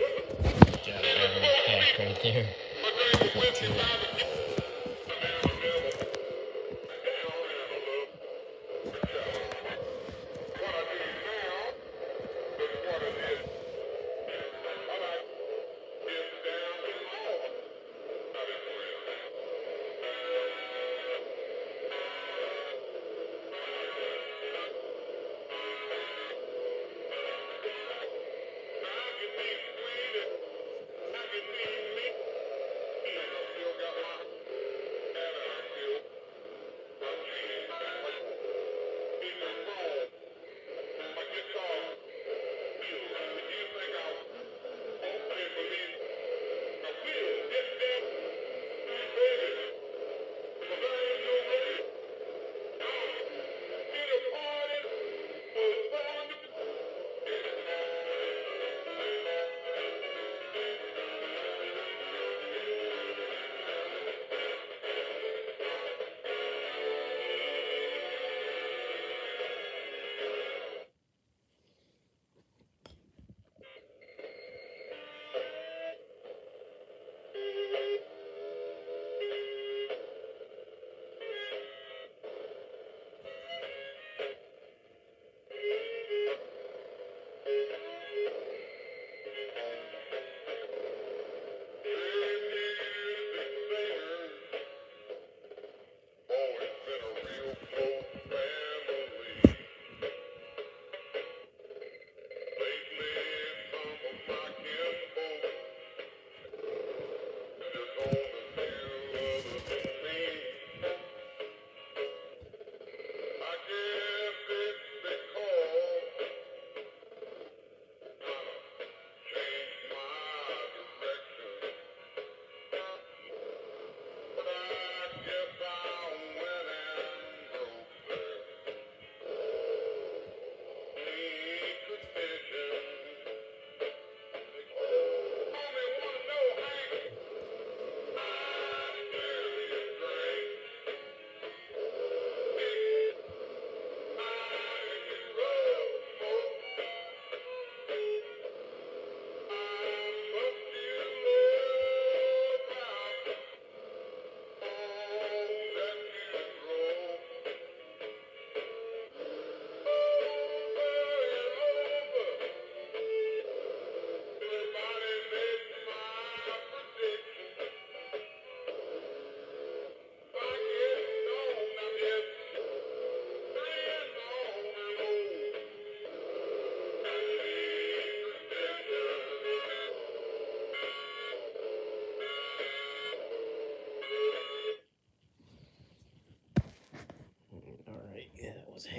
Good job, right there. 14. goodbye.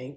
Now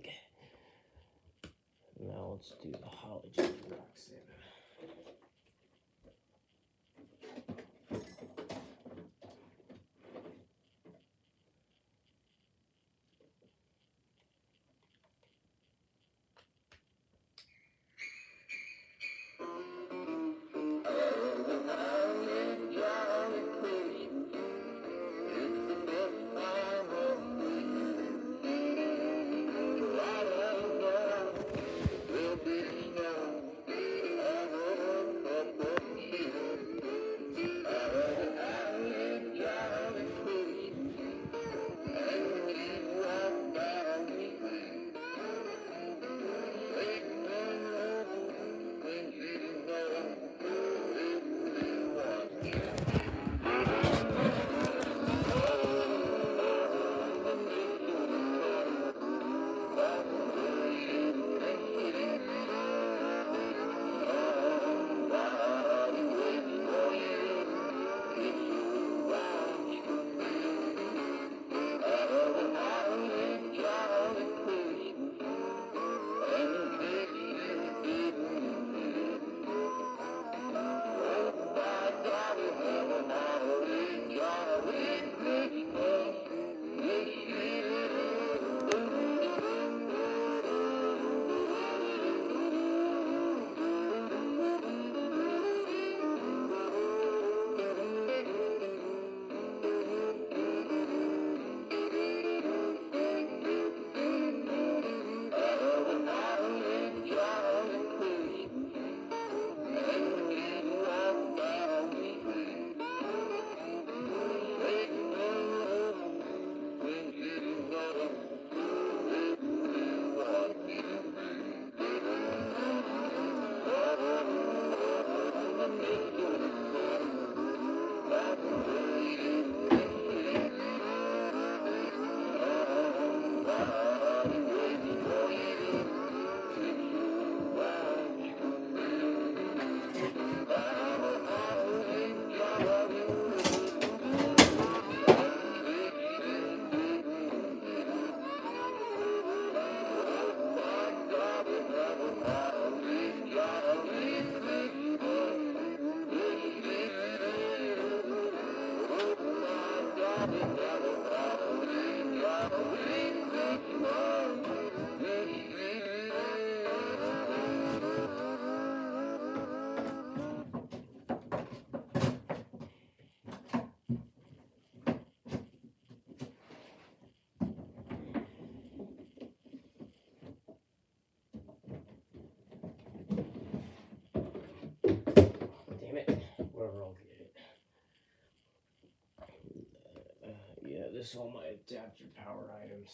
all my adapter power items.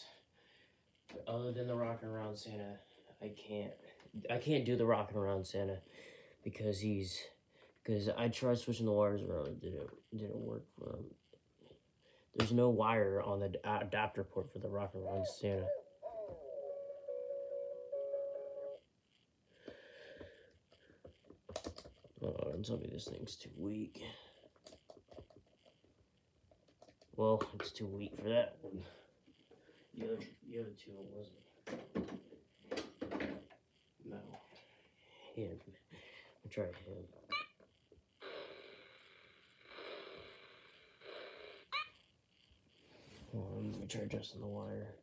Other than the rocking around Santa, I can't. I can't do the rocking around Santa because he's because I tried switching the wires around. It didn't didn't work for. There's no wire on the adapter port for the rocking around Santa. Oh, don't tell me this thing's too weak. Well, it's too weak for that one. The other, the other two wasn't. No. Him. I tried him. On, let me try adjusting the wire.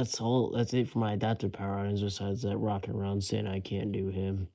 That's all. That's it for my adapter power items. Besides that rocking around Santa I can't do him.